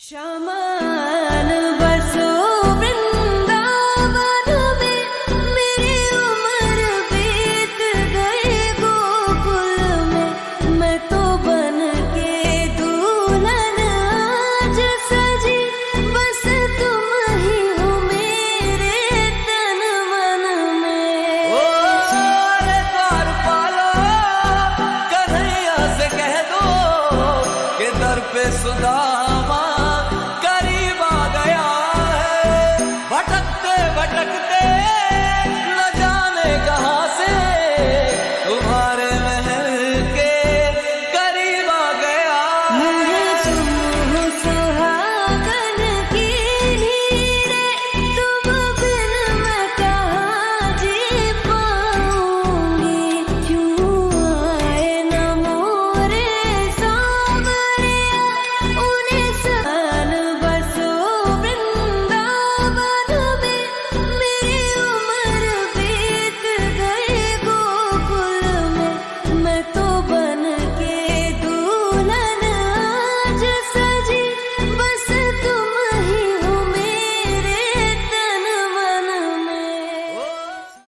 शमान बसो वृंदावन में मेरी उम्र बीत गोकुल में। मैं तो बन के दूल्हन आज सजी। बस तुम ही हो मेरे तन मन में। ओ पालो कन्हैया से कह दो के दर पे सुधार